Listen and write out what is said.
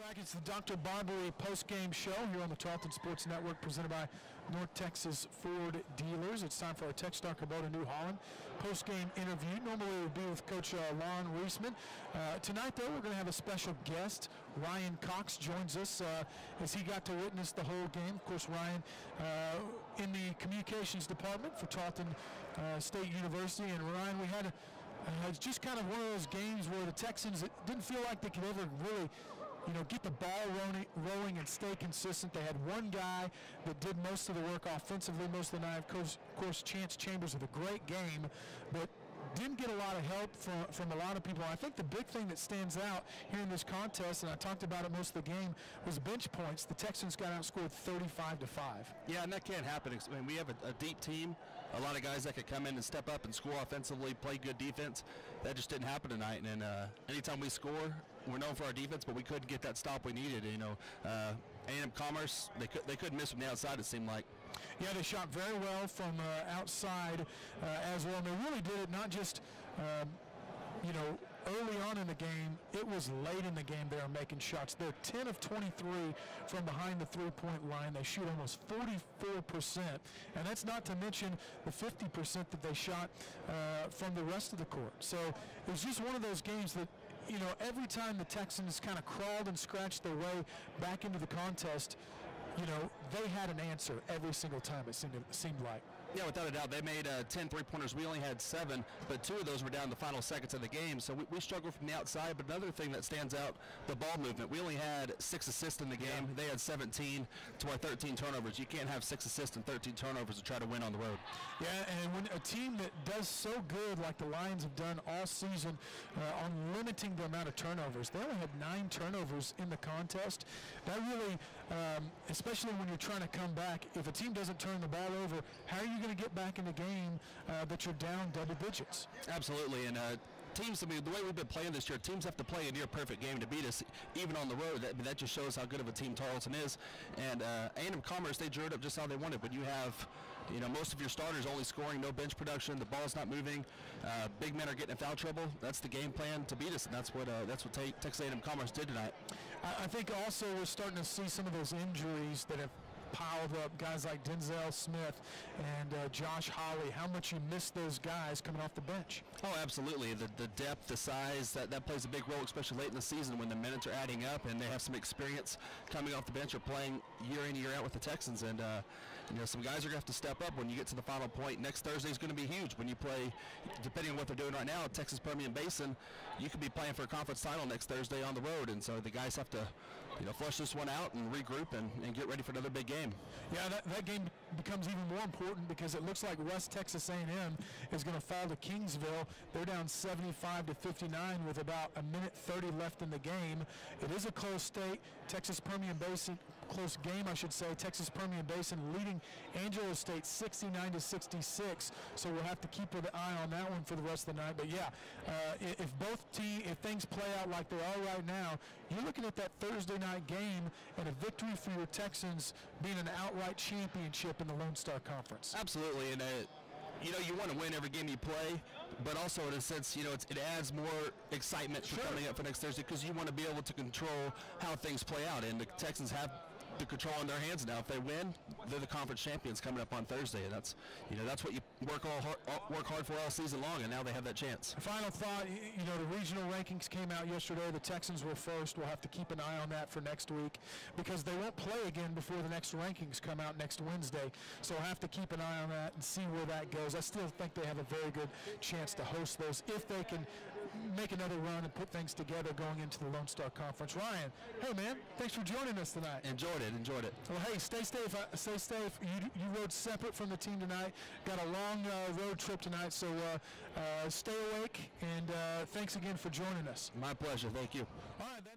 back. It's the Dr. Barbary post-game show here on the Tarleton Sports Network presented by North Texas Ford Dealers. It's time for our Tech Star Kubota New Holland post-game interview. Normally it would be with Coach uh, Lonn Reisman. Uh, tonight, though, we're going to have a special guest. Ryan Cox joins us uh, as he got to witness the whole game. Of course, Ryan uh, in the communications department for Tarleton uh, State University. And Ryan, we had uh, it's just kind of one of those games where the Texans didn't feel like they could ever really you know, get the ball rolling, and stay consistent. They had one guy that did most of the work offensively most of the night. Of course, of course Chance Chambers with a great game, but didn't get a lot of help from, from a lot of people. I think the big thing that stands out here in this contest, and I talked about it most of the game, was bench points. The Texans got outscored 35 to five. Yeah, and that can't happen. I mean, we have a, a, deep team, a lot of guys that could come in and step up and score offensively, play good defense. That just didn't happen tonight. And uh, anytime we score, we're known for our defense, but we couldn't get that stop we needed. You know, uh, A&M Commerce, they could they couldn't miss from the outside. It seemed like. Yeah, they shot very well from uh, outside uh, as well. And they really did it not just, um, you know, early on in the game, it was late in the game they were making shots. They're 10 of 23 from behind the three-point line. They shoot almost 44%, and that's not to mention the 50% that they shot uh, from the rest of the court. So it was just one of those games that you know, every time the Texans kind of crawled and scratched their way back into the contest, you know, they had an answer every single time, it seemed, it seemed like. Yeah, without a doubt. They made uh, 10 three-pointers. We only had seven, but two of those were down in the final seconds of the game. So we, we struggled from the outside. But another thing that stands out, the ball movement. We only had six assists in the game. Yeah. They had 17 to our 13 turnovers. You can't have six assists and 13 turnovers to try to win on the road. Yeah, and when a team that does so good like the Lions have done all season uh, on limiting the amount of turnovers, they only had nine turnovers in the contest. That really, um, especially when you're trying to come back, if a team doesn't turn the ball over, how are you going to get back in the game uh, that you're down double digits. Absolutely, and uh, teams, I mean, the way we've been playing this year, teams have to play a near perfect game to beat us, even on the road. That, that just shows how good of a team Tarleton is. And uh, A&M Commerce, they drew it up just how they wanted. But you have, you know, most of your starters only scoring, no bench production, the ball's not moving, uh, big men are getting in foul trouble. That's the game plan to beat us, and that's what uh, that's what Texas A&M Commerce did tonight. I think also we're starting to see some of those injuries that have piled up. Guys like Denzel Smith and uh, Josh Holly. How much you miss those guys coming off the bench? Oh, absolutely. The, the depth, the size, that, that plays a big role, especially late in the season when the minutes are adding up and they have some experience coming off the bench or playing year in, year out with the Texans. And, uh, you know, some guys are going to have to step up when you get to the final point. Next Thursday is going to be huge when you play, depending on what they're doing right now, Texas Permian Basin, you could be playing for a conference title next Thursday on the road. And so the guys have to, you know, flush this one out and regroup and, and get ready for another big game. Yeah, that, that game becomes even more important because it looks like West Texas A&M is going to fall to Kingsville. They're down 75 to 59 with about a minute 30 left in the game. It is a close state. Texas Permian Basin close game, I should say. Texas Permian Basin leading Angelo State 69 to 66. So we'll have to keep an eye on that one for the rest of the night. But yeah, uh, if both team, if things play out like they are right now, you're looking at that Thursday night game and a victory for your Texans being an outright championship in the Lone Star Conference. Absolutely, and. Uh, you know, you want to win every game you play, but also in a sense, you know, it adds more excitement for coming up for next Thursday because you want to be able to control how things play out. And the Texans have the control in their hands now. If they win, they're the conference champions coming up on Thursday, and that's you know that's what you work all hard, work hard for all season long, and now they have that chance. Final thought, you know, the regional rankings came out yesterday. The Texans were first. We'll have to keep an eye on that for next week because they won't play again before the next rankings come out next Wednesday. So we'll have to keep an eye on that and see where that goes. I still think they have a very good chance to host those if they can make another run and put things together going into the Lone Star Conference. Ryan, hey man, thanks for joining us tonight. Enjoyed it. Enjoyed it. Well, hey, stay safe. Uh, stay safe. You, you rode separate from the team tonight. Got a long uh, road trip tonight, so uh, uh stay awake. And uh, thanks again for joining us. My pleasure. Thank you. All right.